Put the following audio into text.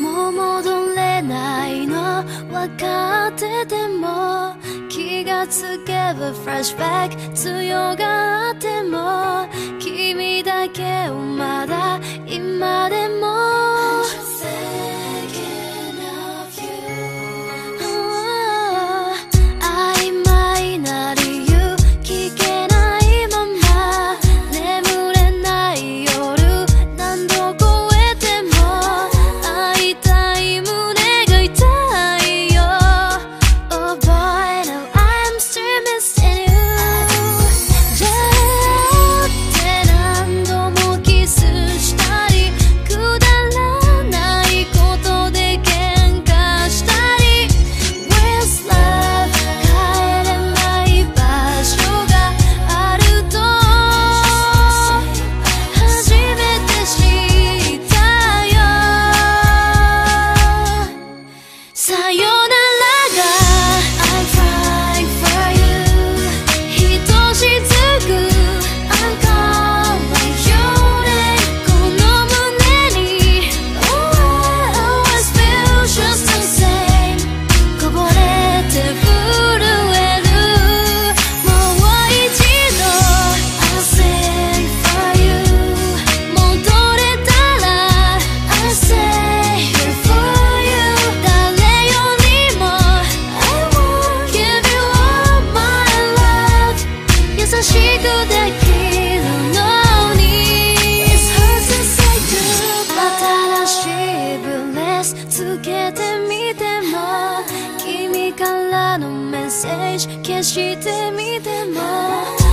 もう戻れないの。分かってても。気がつけばフラッシュバック強が Sayang スつけてみても君からのメッセージ消してみても。